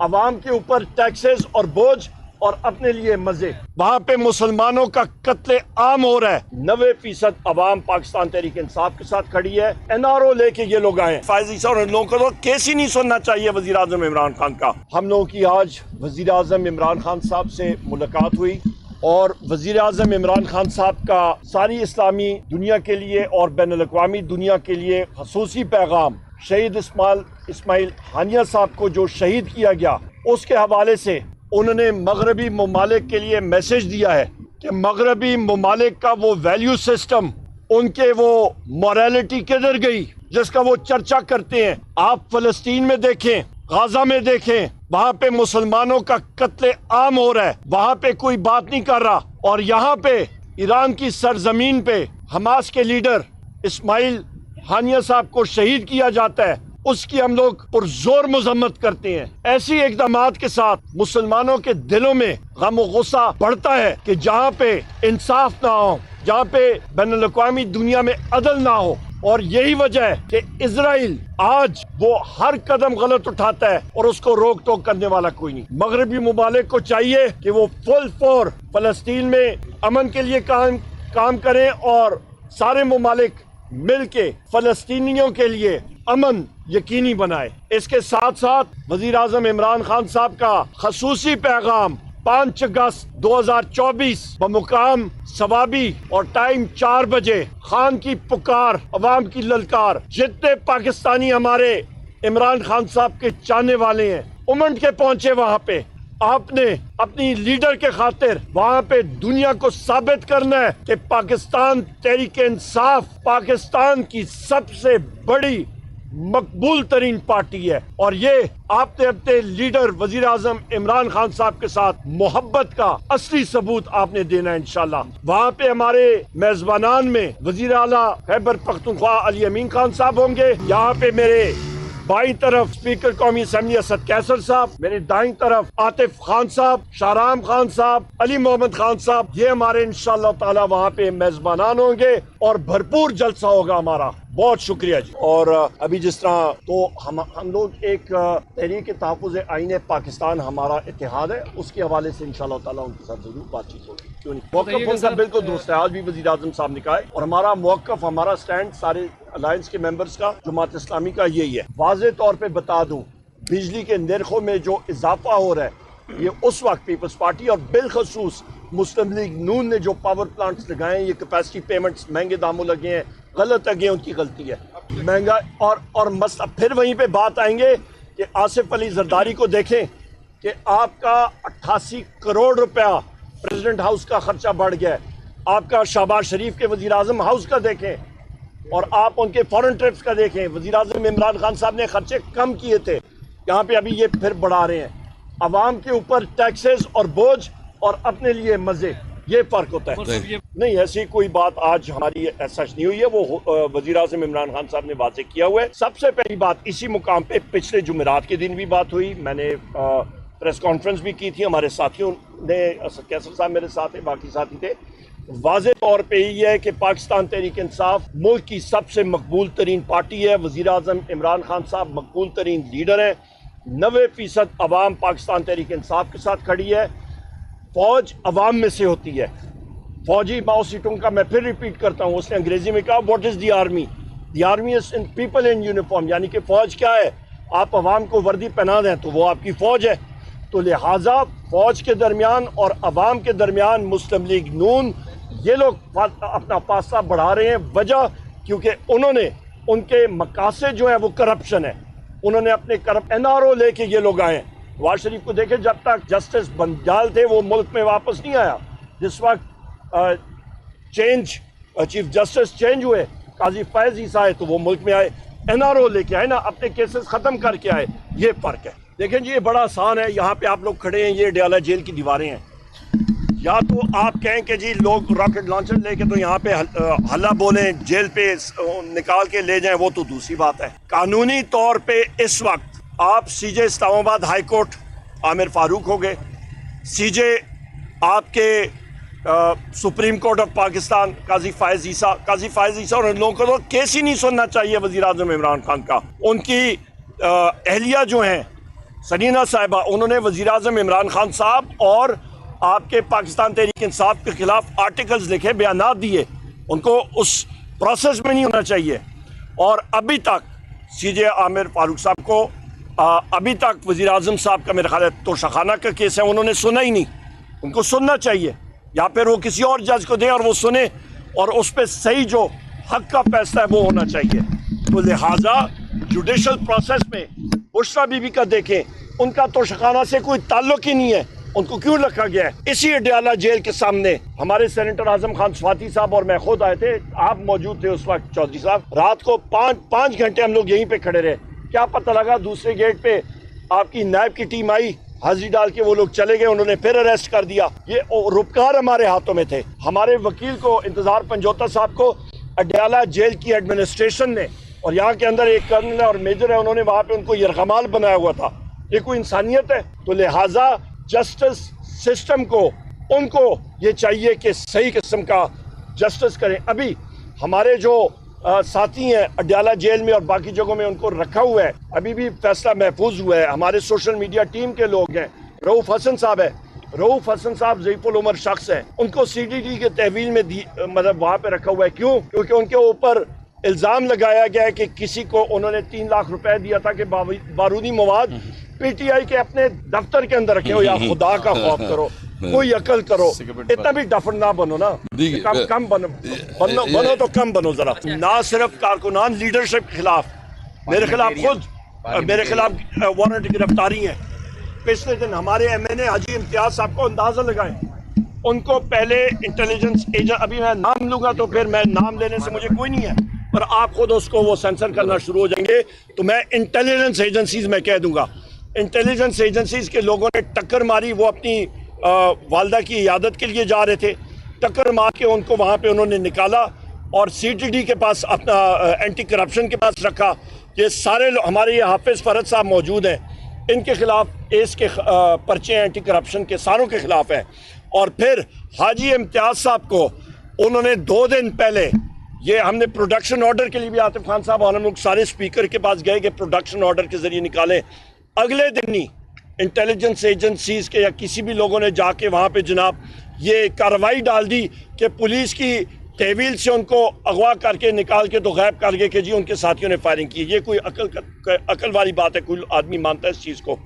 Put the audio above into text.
عوام کے اوپر ٹیکسز اور بوجھ اور اپنے لیے مزے۔ وہاں پہ مسلمانوں کا قتل عام ہو رہا ہے۔ نوے فیصد عوام پاکستان تحریک انصاف کے ساتھ کھڑی ہے۔ این آر او لے کے یہ لوگ آئے فائز عیسیٰ اور ان لوگوں کو تو کیس ہی نہیں سننا چاہیے وزیر اعظم عمران خان کا۔ ہم لوگوں کی آج وزیر اعظم عمران خان صاحب سے ملاقات ہوئی اور وزیر اعظم عمران خان صاحب کا ساری اسلامی دنیا کے لیے اور بین الاقوامی دنیا کے لیے خصوصی پیغام شہید اسماعیل اسماعیل ہانیہ صاحب کو جو شہید کیا گیا، اس کے حوالے سے انہوں نے مغربی ممالک کے لیے میسج دیا ہے کہ مغربی ممالک کا وہ ویلیو سسٹم ان کے وہ موریلٹی کدھر گئی، جس کا وہ چرچا کرتے ہیں۔ آپ فلسطین میں دیکھیں غازہ میں دیکھیں، وہاں پہ مسلمانوں کا قتل عام ہو رہا ہے۔ وہاں پہ کوئی بات نہیں کر رہا۔ اور یہاں پہ ایران کی سرزمین پہ حماس کے لیڈر اسماعیل ہانیہ صاحب کو شہید کیا جاتا ہے، اس کی ہم لوگ پرزور مذمت کرتے ہیں۔ ایسی اقدامات کے ساتھ مسلمانوں کے دلوں میں غم و غصہ بڑھتا ہے کہ جہاں پہ انصاف نہ ہو، جہاں پہ بین الاقوامی دنیا میں عدل نہ ہو۔ اور یہی وجہ ہے کہ اسرائیل آج وہ ہر قدم غلط اٹھاتا ہے اور اس کو روک ٹوک کرنے والا کوئی نہیں۔ مغربی ممالک کو چاہیے کہ وہ فل فور فلسطین میں امن کے لیے کام کام کریں اور سارے ممالک مل کے فلسطینیوں کے لیے امن یقینی بنائے۔ اس کے ساتھ ساتھ وزیر اعظم عمران خان صاحب کا خصوصی پیغام پانچ اگست دو ہزار چوبیس بمقام ثوابی اور ٹائم چار بجے خان کی پکار، عوام کی للکار، جتنے پاکستانی ہمارے عمران خان صاحب کے چاہنے والے ہیں، امنڈ کے پہنچے وہاں پہ۔ آپ نے اپنی لیڈر کے خاطر وہاں پہ دنیا کو ثابت کرنا ہے کہ پاکستان تحریک انصاف پاکستان کی سب سے بڑی مقبول ترین پارٹی ہے۔ اور یہ آپ نے اپنے لیڈر وزیر اعظم عمران خان صاحب کے ساتھ محبت کا اصلی ثبوت آپ نے دینا ہے انشاءاللہ۔ وہاں پہ ہمارے میزبانان میں وزیر اعلیٰ خیبر پختونخوا علی امین خان صاحب ہوں گے۔ یہاں پہ میرے بائیں طرف اسپیکر قومی اسمبلی اسد کیسر صاحب، میرے دائیں طرف عاطف خان صاحب شارام خان صاحب، علی محمد خان صاحب، یہ ہمارے انشاءاللہ تعالی وہاں پہ میزبانان ہوں گے اور بھرپور جلسہ ہوگا ہمارا۔ بہت شکریہ جی۔ اور ابھی جس طرح تو ہم ہم لوگ ایک تحریک تحفظ آئین پاکستان ہمارا اتحاد ہے اس کے حوالے سے انشاءاللہ تعالیٰ ان کے ساتھ ضرور بات چیت ہوگی۔ کیوں نہیں؟ موقف ان کا بالکل درست ہے آج بھی وزیر اعظم صاحب نے کہا ہے۔ اور ہمارا موقف ہمارا سٹینڈ سارے الائنس کے ممبرز کا جماعت اسلامی کا یہی ہے۔ واضح طور پہ بتا دوں بجلی کے نرخوں میں جو اضافہ ہو رہا ہے یہ اس وقت پیپلز پارٹی اور بالخصوص مسلم لیگ نون نے جو پاور پلانٹس لگائے ہیں یہ کیپیسٹی پیمنٹس مہنگے داموں لگے ہیں۔ غلط لگے ہیں ان کی غلطی ہے۔ مہنگا اور اور مسئلہ پھر وہیں پہ بات آئیں گے کہ آصف علی زرداری کو دیکھیں کہ آپ کا اٹھاسی کروڑ روپیہ پریزیڈنٹ ہاؤس کا خرچہ بڑھ گیا ہے۔ آپ کا شہباز شریف کے وزیر اعظم ہاؤس کا دیکھیں۔ اور آپ ان کے فورن ٹرپس کا دیکھیں۔ وزیر اعظم عمران خان صاحب نے خرچے کم کیے تھے۔ یہاں پہ ابھی یہ پھر بڑھا رہے ہیں۔ عوام کے اوپر ٹیکسز اور بوجھ اور اپنے لیے مزے، یہ فرق ہوتا ہے۔ نہیں، ایسی کوئی بات آج ہماری سچ نہیں ہوئی ہے۔ وہ وزیر اعظم عمران خان صاحب نے واضح کیا ہوا ہے۔ سب سے پہلی بات اسی مقام پہ پچھلے جمعرات کے دن بھی بات ہوئی۔ میں نے پریس کانفرنس بھی کی تھی، ہمارے ساتھیوں نے کیسر صاحب میرے ساتھ ہیں، باقی ساتھی تھے۔ واضح طور پہ یہ ہے کہ پاکستان تحریک انصاف ملک کی سب سے مقبول ترین پارٹی ہے۔ وزیر اعظم عمران خان صاحب مقبول ترین لیڈر ہیں۔ نوے فیصد عوام پاکستان تحریک انصاف کے ساتھ کھڑی ہے۔ فوج عوام میں سے ہوتی ہے۔ فوجی ماؤ سیٹوں کا میں پھر ریپیٹ کرتا ہوں، اس نے انگریزی میں کہا what is the army the army is in people in uniform یعنی کہ فوج کیا ہے؟ آپ عوام کو وردی پہنا دیں تو وہ آپ کی فوج ہے۔ تو لہٰذا فوج کے درمیان اور عوام کے درمیان مسلم لیگ نون، یہ لوگ اپنا فاصلہ بڑھا رہے ہیں۔ وجہ کیونکہ انہوں نے، ان کے مقاصد جو ہیں وہ کرپشن ہے انہوں نے اپنے کرپ این آر او لے کے یہ لوگ آئے ہیں۔ نواز شریف کو دیکھیں، جب تک جسٹس بنجال تھے، وہ ملک میں واپس نہیں آیا۔ جس وقت چینج چیف جسٹس چینج ہوئے، قاضی فیض عیسیٰ آئے تو وہ ملک میں آئے، این آر او لے کے آئے نا، اپنے کیسز ختم کر کے آئے، یہ فرق ہے۔ دیکھیں جی یہ بڑا آسان ہے، یہاں پہ آپ لوگ کھڑے ہیں، یہ ڈیالہ جیل کی دیواریں ہیں۔ یا تو آپ کہیں کہ جی لوگ راکٹ لانچر لے کے تو یہاں پہ حلہ بولیں، جیل پہ نکال کے لے جائیں، وہ تو دوسری بات ہے۔ قانونی طور پہ اس وقت آپ سی جے اسلام آباد ہائی کورٹ عامر فاروق ہو گئے۔ سی جے آپ کے سپریم کورٹ آف پاکستان قاضی فائز عیسیٰ قاضی فائز عیسیٰ اور ان لوگوں کو تو کیس ہی نہیں سننا چاہیے وزیر اعظم عمران خان کا؟ ان کی اہلیہ جو ہیں سنینا صاحبہ انہوں نے وزیر اعظم عمران خان صاحب اور آپ کے پاکستان تحریک انصاف کے خلاف آرٹیکلز لکھے بیانات دیے۔ ان کو اس پروسیس میں نہیں ہونا چاہیے۔ اور ابھی تک سی جے عامر فاروق صاحب کو آ, ابھی تک وزیر اعظم صاحب کا میرا خیال ہے توشخانہ کا کیس ہے انہوں نے سنا ہی نہیں۔ ان کو سننا چاہیے۔ یا پھر وہ کسی اور جج کو دیں اور وہ سنے اور اس پہ صحیح جو حق کا فیصلہ ہے وہ ہونا چاہیے۔ تو لہٰذا جوڈیشل پروسیس میں بشرا بی بی کا دیکھیں، ان کا توشخانہ سے کوئی تعلق ہی نہیں ہے۔ ان کو کیوں رکھا گیا ہے؟ اسی اڈیالہ جیل کے سامنے ہمارے سینیٹر اعظم خان سواتی صاحب اور میں خود آئے تھے، آپ موجود تھے اس وقت چودھری صاحب۔ رات کو پانچ پانچ گھنٹے ہم لوگ یہیں پہ کھڑے رہے۔ کیا پتہ لگا دوسرے گیٹ پہ آپ کی نیب کی ٹیم آئی۔ حاضری ڈال کے وہ لوگ چلے گئے، انہوں نے پھر اریسٹ کر دیا۔ یہ روپکار ہمارے ہاتھوں میں تھے۔ ہمارے وکیل کو، انتظار پنجوتا صاحب کو اڈیالہ جیل کی ایڈمنسٹریشن نے، اور یہاں کے اندر ایک کرنل اور میجر ہے، انہوں نے وہاں پہ ان کو یرغمال بنایا ہوا تھا۔ یہ کوئی انسانیت ہے؟ تو لہٰذا جسٹس سسٹم کو، ان کو یہ چاہیے کہ صحیح قسم کا جسٹس کریں۔ ابھی ہمارے جو ساتھی ہیں اڈیالہ جیل میں اور باقی جگہوں میں ان کو رکھا ہوا ہے۔ ابھی بھی فیصلہ محفوظ ہوا ہے۔ ہمارے سوشل میڈیا ٹیم کے لوگ ہیں۔ روف حسن صاحب ہے روف حسن صاحب ضعیف العمر شخص ہیں۔ ان کو سی ڈی ڈی کے تحویل میں مطلب وہاں پہ رکھا ہوا ہے۔ کیوں؟ کیونکہ ان کے اوپر الزام لگایا گیا ہے کہ کسی کو انہوں نے تین لاکھ روپے دیا تھا کہ بارودی مواد پی ٹی آئی کے اپنے دفتر کے اندر رکھے ہو یا خدا کا خوف کرو۔ کوئی عقل کرو اتنا بھی ڈفر نہ بنو نا۔ کم کم بنو بنو بنو تو کم بنو ذرا۔ نہ صرف کارکنان لیڈرشپ کے خلاف میرے خلاف خود میرے خلاف وارنٹ گرفتاری ہیں۔ پچھلے دن ہمارے ایم این اے حجی امتیاز صاحب کو اندازہ لگائیں ان کو پہلے انٹیلیجنس ایجنٹ ابھی میں نام لوں گا تو پھر میں نام لینے سے مجھے کوئی نہیں ہے۔ پر آپ خود اس کو وہ سینسر کرنا شروع ہو جائیں گے۔ تو میں انٹیلیجنس ایجنسیز میں کہہ دوں گا۔ انٹیلیجنس ایجنسیز کے لوگوں نے ٹکر ماری وہ اپنی والدہ کی عیادت کے لیے جا رہے تھے۔ ٹکر مار کے ان کو وہاں پہ انہوں نے نکالا اور سی ٹی ڈی کے پاس اپنا اینٹی کرپشن کے پاس رکھا۔ یہ سارے ہمارے یہ حافظ فرد صاحب موجود ہیں۔ ان کے خلاف ایس کے پرچے اینٹی کرپشن کے ساروں کے خلاف ہیں۔ اور پھر حاجی امتیاز صاحب کو انہوں نے دو دن پہلے یہ ہم نے پروڈکشن آرڈر کے لیے بھی آتف خان صاحب اور ہم لوگ سارے اسپیکر کے پاس گئے کہ پروڈکشن آرڈر کے ذریعے نکالیں۔ اگلے دن ہی انٹیلیجنس ایجنسیز کے یا کسی بھی لوگوں نے جا کے وہاں پہ جناب یہ کارروائی ڈال دی کہ پولیس کی تحویل سے ان کو اغوا کر کے نکال کے تو غائب کر گئے کہ جی ان کے ساتھیوں نے فائرنگ کی یہ کوئی عقل عقل والی بات ہے، کوئی آدمی مانتا ہے اس چیز کو۔